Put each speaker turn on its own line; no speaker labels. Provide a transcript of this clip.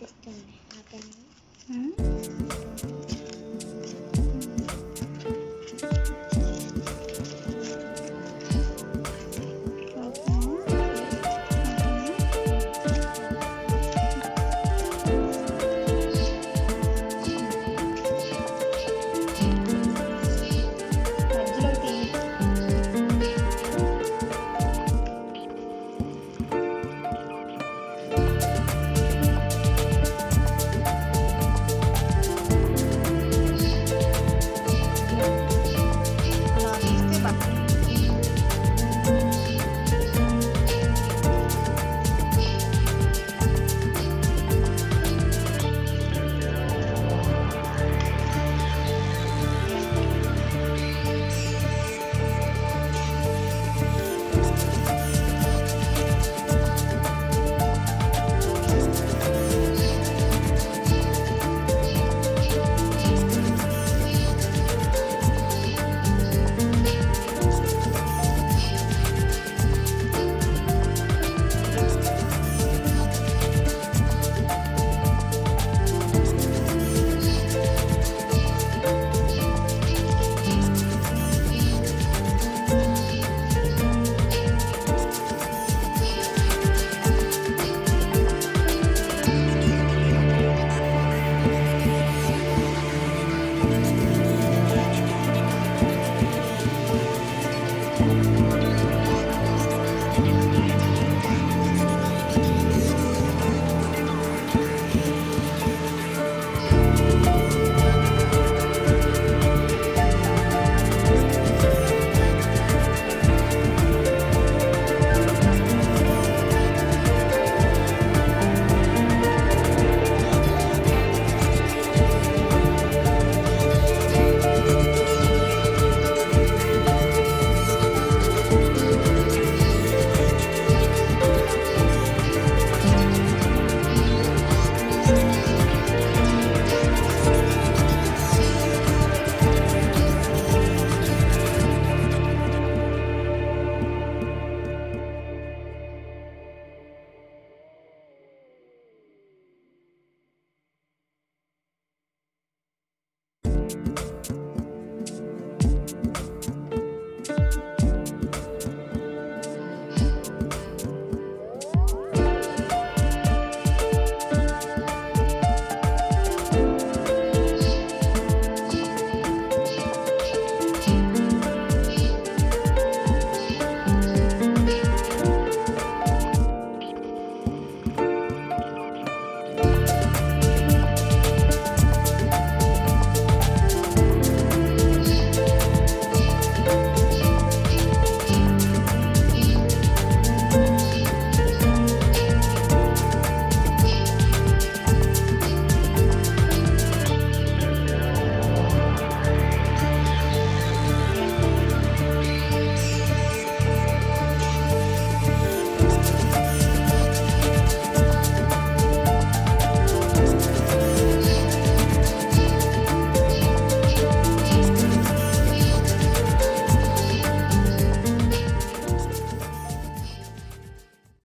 అనిపిస్తుంది ఆ పెన్
ఉమ్.